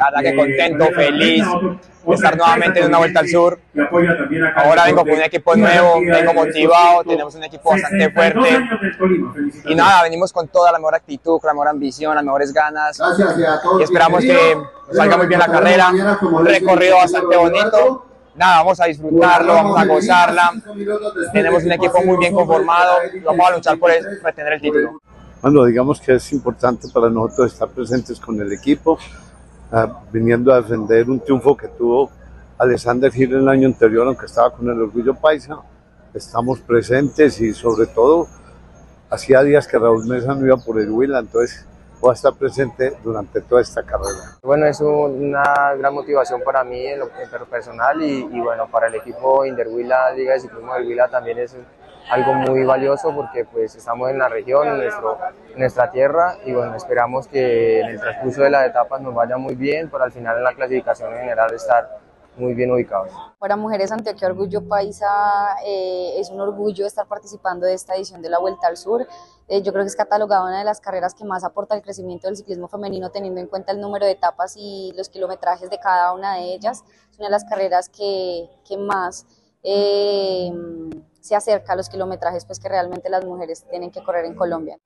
La verdad que contento, feliz de estar nuevamente en una vuelta al sur. Ahora vengo con un equipo nuevo, vengo motivado, tenemos un equipo bastante fuerte. Y nada, venimos con toda la mejor actitud, con la mejor ambición, las mejores ganas. Y esperamos que salga muy bien la carrera, un recorrido bastante bonito nada, vamos a disfrutarlo, vamos a gozarla. Tenemos un equipo muy bien conformado, vamos a luchar por, por tener el título. Bueno, digamos que es importante para nosotros estar presentes con el equipo, viniendo a defender un triunfo que tuvo Alexander Gil el año anterior, aunque estaba con el orgullo paisa. Estamos presentes y sobre todo, hacía días que Raúl Mesa no iba por el Huila, entonces va a estar presente durante toda esta carrera. Bueno, es una gran motivación para mí en lo, personal y, y, bueno, para el equipo Interhuila, Liga de Ciclismo del Huila también es algo muy valioso porque pues estamos en la región, en, nuestro, en nuestra tierra y bueno, esperamos que en el transcurso de las etapas nos vaya muy bien para al final en la clasificación general estar muy bien ubicados. Para Mujeres Antioquia Orgullo Paisa eh, es un orgullo estar participando de esta edición de la Vuelta al Sur. Eh, yo creo que es catalogada una de las carreras que más aporta al crecimiento del ciclismo femenino teniendo en cuenta el número de etapas y los kilometrajes de cada una de ellas. Es una de las carreras que, que más eh, se acerca a los kilometrajes pues, que realmente las mujeres tienen que correr en Colombia.